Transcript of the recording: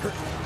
Perfect.